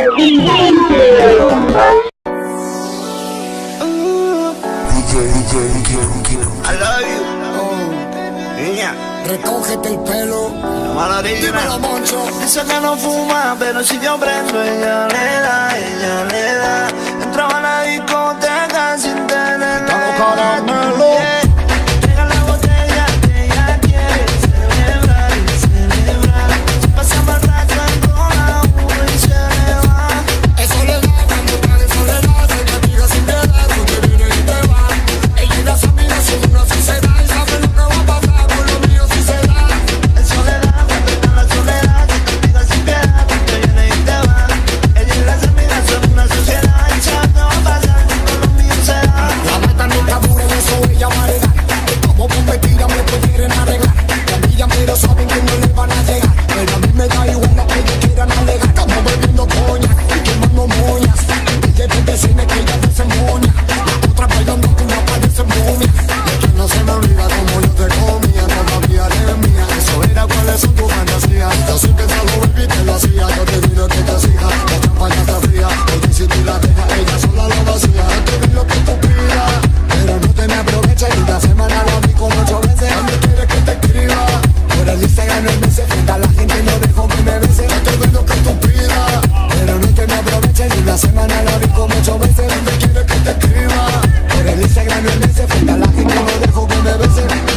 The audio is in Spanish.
I love you. Oh, niña. Recógete el pelo. Dímelo, Moncho. Esa que no fuma, pero si yo prendo, ella le da, ella le da. Entraba a la disco lo dijo muchas veces, ¿dónde quieres que te escriba? Por el Instagram y el ese, frente a la gente no dejo que me besen